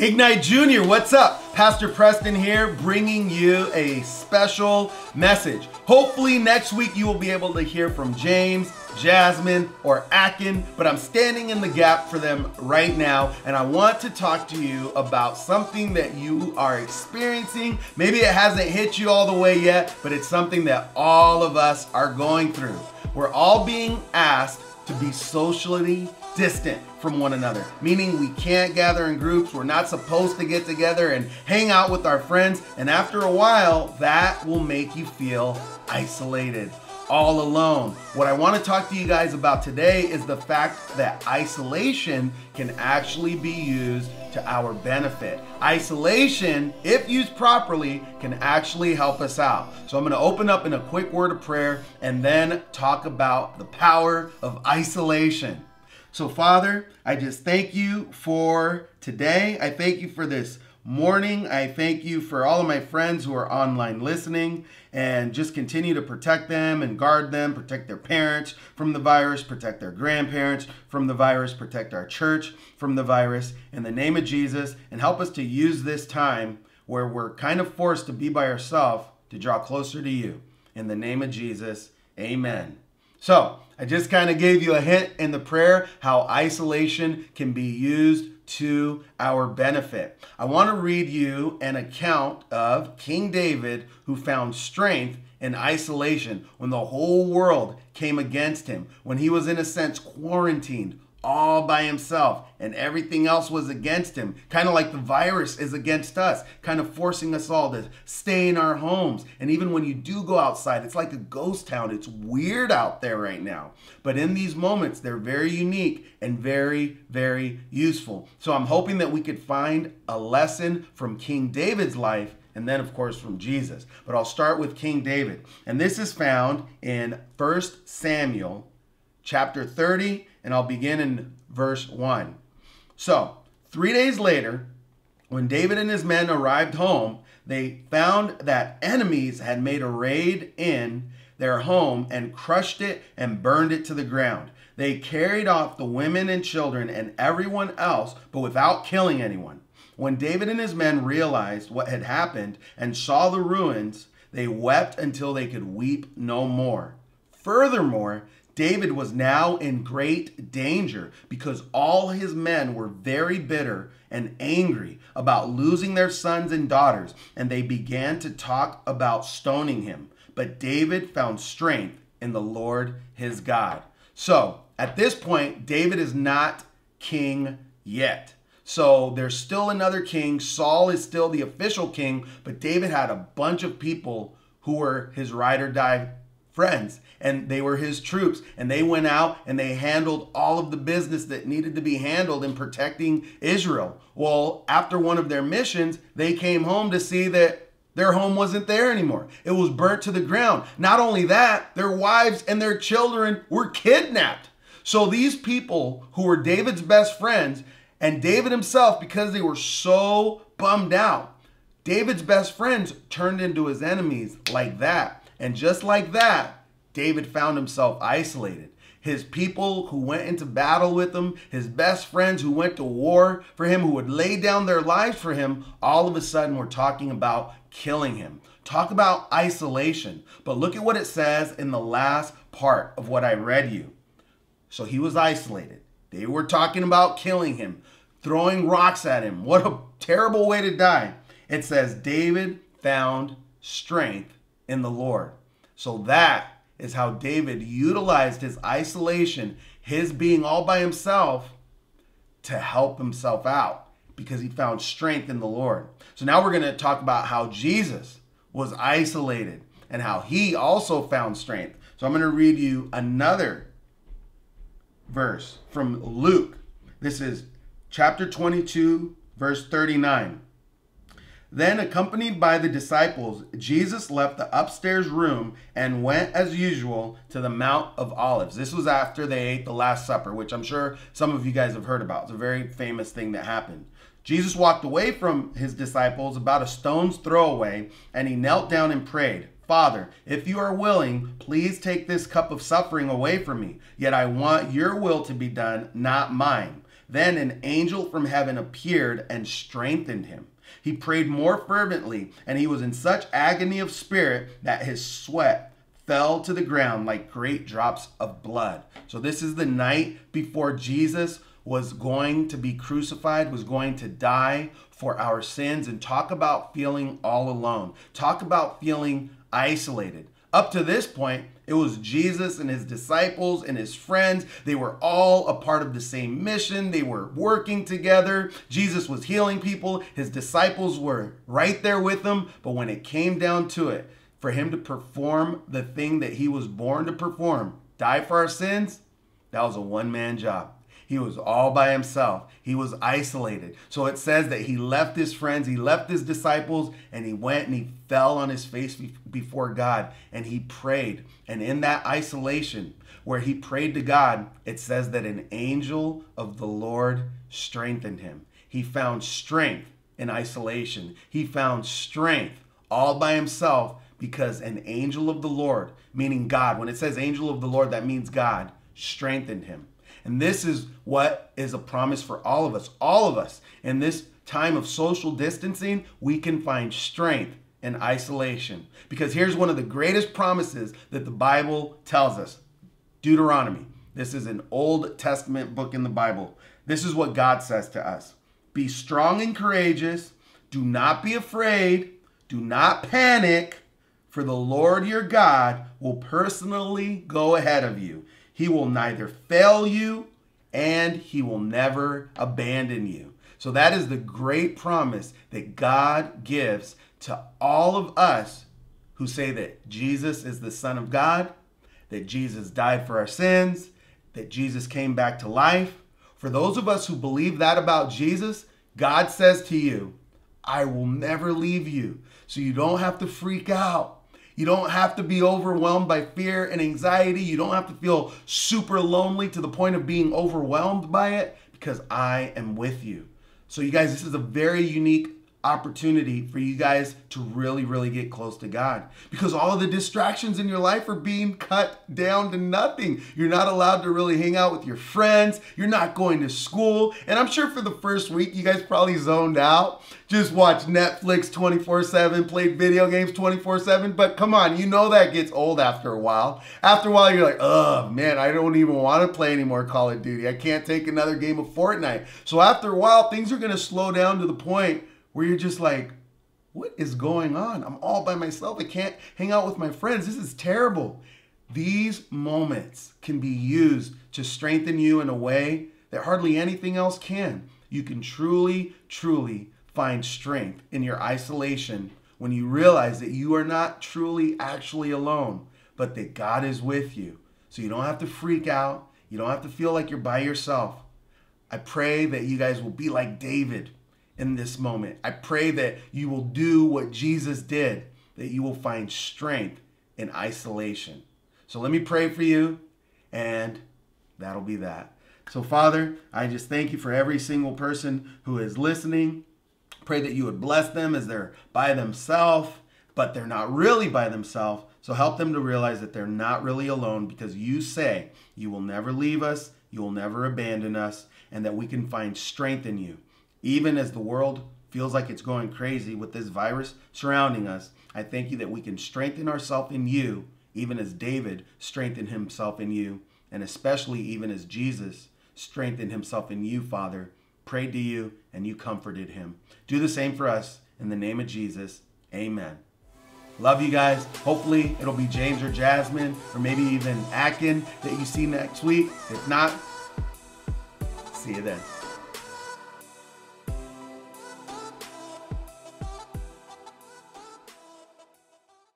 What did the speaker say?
Ignite Junior, what's up? Pastor Preston here, bringing you a special message. Hopefully, next week you will be able to hear from James, Jasmine, or Akin, but I'm standing in the gap for them right now, and I want to talk to you about something that you are experiencing. Maybe it hasn't hit you all the way yet, but it's something that all of us are going through. We're all being asked to be socially distant from one another, meaning we can't gather in groups. We're not supposed to get together and hang out with our friends. And after a while, that will make you feel isolated, all alone. What I want to talk to you guys about today is the fact that isolation can actually be used to our benefit. Isolation, if used properly, can actually help us out. So I'm going to open up in a quick word of prayer and then talk about the power of isolation. So, Father, I just thank you for today. I thank you for this morning. I thank you for all of my friends who are online listening and just continue to protect them and guard them, protect their parents from the virus, protect their grandparents from the virus, protect our church from the virus in the name of Jesus, and help us to use this time where we're kind of forced to be by ourselves to draw closer to you. In the name of Jesus, amen. So, I just kind of gave you a hint in the prayer how isolation can be used to our benefit. I want to read you an account of King David who found strength in isolation when the whole world came against him, when he was, in a sense, quarantined all by himself and everything else was against him. Kind of like the virus is against us, kind of forcing us all to stay in our homes. And even when you do go outside, it's like a ghost town. It's weird out there right now. But in these moments, they're very unique and very, very useful. So I'm hoping that we could find a lesson from King David's life and then of course from Jesus. But I'll start with King David. And this is found in 1 Samuel chapter 30 and I'll begin in verse 1. So, three days later, when David and his men arrived home, they found that enemies had made a raid in their home and crushed it and burned it to the ground. They carried off the women and children and everyone else, but without killing anyone. When David and his men realized what had happened and saw the ruins, they wept until they could weep no more. Furthermore, David was now in great danger because all his men were very bitter and angry about losing their sons and daughters, and they began to talk about stoning him. But David found strength in the Lord his God. So at this point, David is not king yet. So there's still another king. Saul is still the official king, but David had a bunch of people who were his ride or die friends and they were his troops and they went out and they handled all of the business that needed to be handled in protecting Israel. Well, after one of their missions, they came home to see that their home wasn't there anymore. It was burnt to the ground. Not only that, their wives and their children were kidnapped. So these people who were David's best friends and David himself, because they were so bummed out, David's best friends turned into his enemies like that. And just like that, David found himself isolated. His people who went into battle with him, his best friends who went to war for him, who would lay down their lives for him, all of a sudden were talking about killing him. Talk about isolation. But look at what it says in the last part of what I read you. So he was isolated. They were talking about killing him, throwing rocks at him. What a terrible way to die. It says David found strength in the Lord. So that is how David utilized his isolation, his being all by himself, to help himself out because he found strength in the Lord. So now we're going to talk about how Jesus was isolated and how he also found strength. So I'm going to read you another verse from Luke. This is chapter 22, verse 39. Then, accompanied by the disciples, Jesus left the upstairs room and went, as usual, to the Mount of Olives. This was after they ate the Last Supper, which I'm sure some of you guys have heard about. It's a very famous thing that happened. Jesus walked away from his disciples about a stone's throw away, and he knelt down and prayed. Father, if you are willing, please take this cup of suffering away from me. Yet I want your will to be done, not mine. Then an angel from heaven appeared and strengthened him. He prayed more fervently, and he was in such agony of spirit that his sweat fell to the ground like great drops of blood. So, this is the night before Jesus was going to be crucified, was going to die for our sins, and talk about feeling all alone. Talk about feeling isolated. Up to this point, it was Jesus and his disciples and his friends. They were all a part of the same mission. They were working together. Jesus was healing people. His disciples were right there with him. But when it came down to it, for him to perform the thing that he was born to perform, die for our sins, that was a one man job. He was all by himself. He was isolated. So it says that he left his friends, he left his disciples, and he went and he fell on his face before God and he prayed. And in that isolation, where he prayed to God, it says that an angel of the Lord strengthened him. He found strength in isolation. He found strength all by himself because an angel of the Lord, meaning God, when it says angel of the Lord, that means God, strengthened him. And this is what is a promise for all of us. All of us in this time of social distancing, we can find strength in isolation. Because here's one of the greatest promises that the Bible tells us Deuteronomy. This is an Old Testament book in the Bible. This is what God says to us Be strong and courageous. Do not be afraid. Do not panic, for the Lord your God will personally go ahead of you. He will neither fail you and he will never abandon you. So that is the great promise that God gives to all of us who say that Jesus is the Son of God, that Jesus died for our sins, that Jesus came back to life. For those of us who believe that about Jesus, God says to you, I will never leave you. So you don't have to freak out. You don't have to be overwhelmed by fear and anxiety. You don't have to feel super lonely to the point of being overwhelmed by it because I am with you. So, you guys, this is a very unique opportunity for you guys to really, really get close to God because all of the distractions in your life are being cut down to nothing. You're not allowed to really hang out with your friends. You're not going to school. And I'm sure for the first week, you guys probably zoned out, just watched Netflix 24 7, played video games 24 7. But come on, you know that gets old after a while. After a while, you're like, oh man, I don't even want to play anymore Call of Duty. I can't take another game of Fortnite. So after a while, things are going to slow down to the point where you're just like, what is going on? I'm all by myself. I can't hang out with my friends. This is terrible. These moments can be used to strengthen you in a way that hardly anything else can. You can truly, truly find strength in your isolation when you realize that you are not truly actually alone, but that God is with you. So you don't have to freak out. You don't have to feel like you're by yourself. I pray that you guys will be like David in this moment. I pray that you will do what Jesus did, that you will find strength in isolation. So let me pray for you, and that'll be that. So, Father, I just thank you for every single person who is listening. Pray that you would bless them as they're by themselves, but they're not really by themselves. So help them to realize that they're not really alone because you say you will never leave us, you will never abandon us, and that we can find strength in you. Even as the world feels like it's going crazy with this virus surrounding us, I thank you that we can strengthen ourselves in you, even as David strengthened himself in you, and especially even as Jesus strengthened himself in you, Father, prayed to you, and you comforted him. Do the same for us. In the name of Jesus, amen. Love you guys. Hopefully, it'll be James or Jasmine, or maybe even Akin that you see next week. If not, see you then.